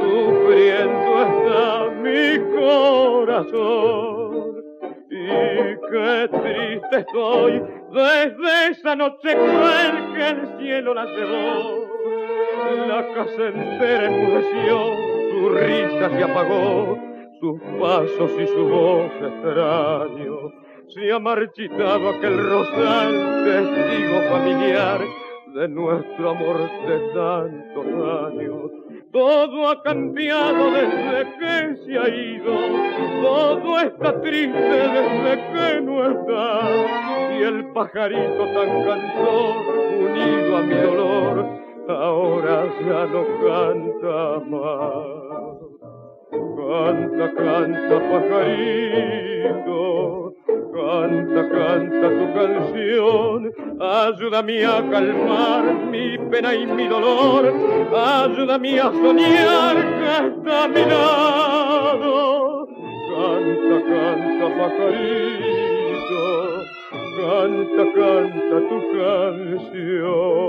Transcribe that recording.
sufriendo está mi corazón. Y qué triste estoy desde esa noche cruel que el cielo la llevó. La casa entera enmudeció, su risa se apagó, sus pasos y su voz extraño. Se ha marchitado aquel rosal, testigo familiar de nuestro amor de tantos años. Todo ha cambiado desde que se ha ido, todo está triste desde que no está. Y el pajarito tan cantor, unido a mi dolor, ahora ya no canta más. Canta, canta, pajarito Canta, canta tu canción, ayúdame a calmar mi pena y mi dolor, ayúdame a soñar que está a mi lado. Canta, canta, pajarito, canta, canta tu canción.